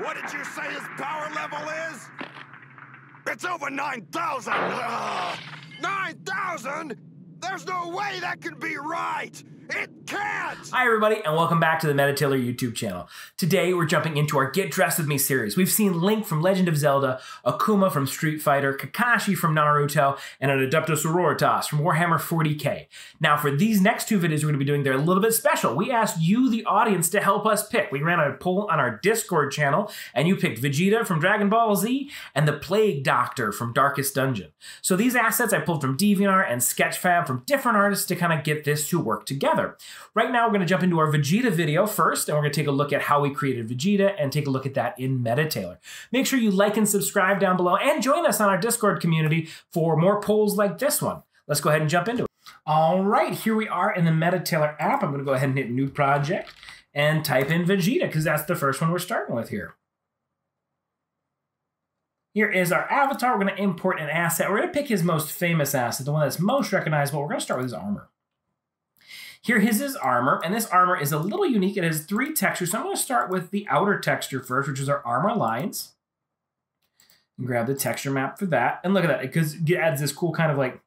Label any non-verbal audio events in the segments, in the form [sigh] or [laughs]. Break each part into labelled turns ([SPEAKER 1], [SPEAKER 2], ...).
[SPEAKER 1] What did you say his power level is? It's over 9,000! Uh, 9,000? There's no way that can be right! It
[SPEAKER 2] Hi, everybody, and welcome back to the Metatailor YouTube channel. Today, we're jumping into our Get Dressed With Me series. We've seen Link from Legend of Zelda, Akuma from Street Fighter, Kakashi from Naruto, and an Adeptus Sororitas from Warhammer 40k. Now, for these next two videos we're going to be doing, they're a little bit special. We asked you, the audience, to help us pick. We ran a poll on our Discord channel, and you picked Vegeta from Dragon Ball Z and the Plague Doctor from Darkest Dungeon. So these assets I pulled from DeviantArt and Sketchfab from different artists to kind of get this to work together. Right now, we're going to jump into our Vegeta video first, and we're going to take a look at how we created Vegeta and take a look at that in Metatailor. Make sure you like and subscribe down below and join us on our Discord community for more polls like this one. Let's go ahead and jump into it. All right, here we are in the Metatailor app. I'm going to go ahead and hit New Project and type in Vegeta because that's the first one we're starting with here. Here is our avatar. We're going to import an asset. We're going to pick his most famous asset, the one that's most recognizable. We're going to start with his armor. Here is his is armor, and this armor is a little unique. It has three textures. So I'm going to start with the outer texture first, which is our armor lines. And grab the texture map for that. And look at that, because it adds this cool kind of like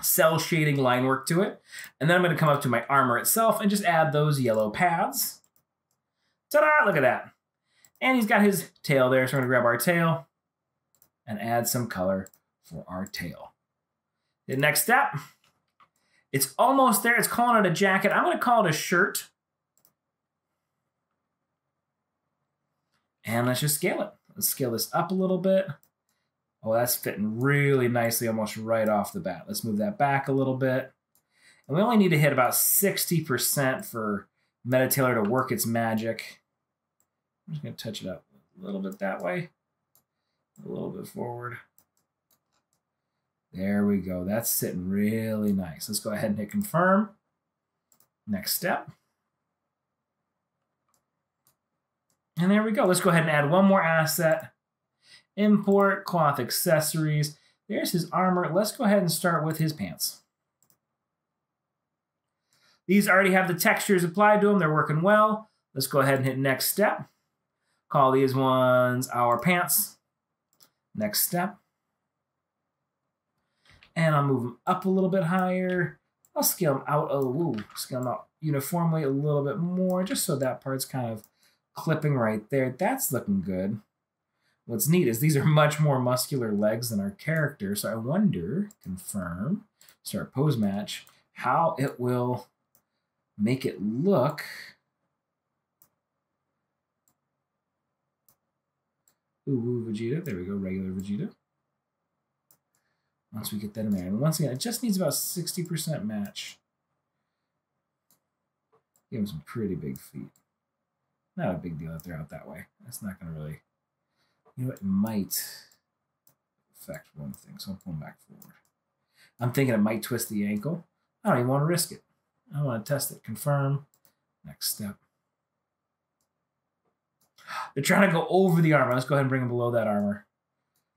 [SPEAKER 2] cel shading line work to it. And then I'm going to come up to my armor itself and just add those yellow pads. Ta-da! Look at that. And he's got his tail there, so we're going to grab our tail and add some color for our tail. The next step, it's almost there. It's calling it a jacket. I'm going to call it a shirt. And let's just scale it. Let's scale this up a little bit. Oh, that's fitting really nicely almost right off the bat. Let's move that back a little bit. And we only need to hit about 60% for Metatailor to work its magic. I'm just going to touch it up a little bit that way, a little bit forward. There we go. That's sitting really nice. Let's go ahead and hit confirm. Next step. And there we go. Let's go ahead and add one more asset. Import cloth accessories. There's his armor. Let's go ahead and start with his pants. These already have the textures applied to them. They're working well. Let's go ahead and hit next step. Call these ones our pants. Next step and I'll move them up a little bit higher. I'll scale them out, oh, ooh, scale them out uniformly a little bit more, just so that part's kind of clipping right there. That's looking good. What's neat is these are much more muscular legs than our character, so I wonder, confirm, start pose match, how it will make it look. Ooh, ooh, Vegeta. There we go, regular Vegeta once we get that in there. And once again, it just needs about 60% match. Give him some pretty big feet. Not a big deal if they're out that way. That's not going to really... You know, it might affect one thing, so I'm pull them back forward. I'm thinking it might twist the ankle. I don't even want to risk it. I want to test it. Confirm. Next step. They're trying to go over the armor. Let's go ahead and bring them below that armor.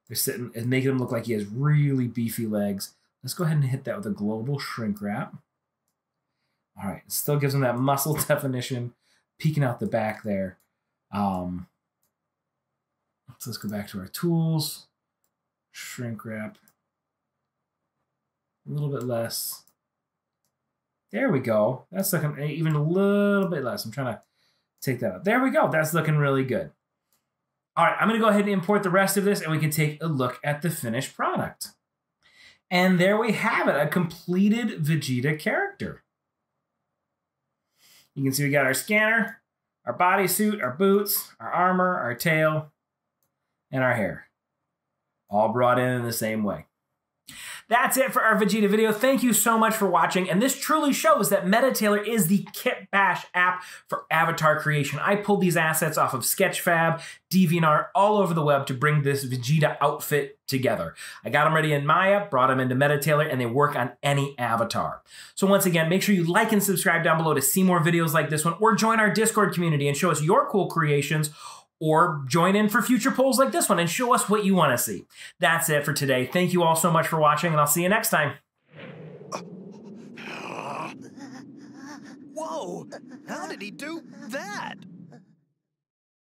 [SPEAKER 2] They're sitting and making him look like he has really beefy legs. Let's go ahead and hit that with a global shrink wrap. All right, still gives him that muscle [laughs] definition, peeking out the back there. Um, so let's go back to our tools, shrink wrap, a little bit less. There we go. That's looking even a little bit less. I'm trying to take that out. There we go. That's looking really good. All right, I'm going to go ahead and import the rest of this and we can take a look at the finished product. And there we have it, a completed Vegeta character. You can see we got our scouter, our bodysuit, our boots, our armor, our tail, and our hair. All brought in in the same way. That's it for our Vegeta video. Thank you so much for watching. And this truly shows that Metatailor is the Kitbash app for avatar creation. I pulled these assets off of Sketchfab, DeviantArt, all over the web to bring this Vegeta outfit together. I got them ready in Maya, brought them into Metatailor, and they work on any avatar. So once again, make sure you like and subscribe down below to see more videos like this one, or join our Discord community and show us your cool creations, or join in for future polls like this one and show us what you want to see. That's it for today. Thank you all so much for watching, and I'll see you next time.
[SPEAKER 1] Whoa! How did he do that?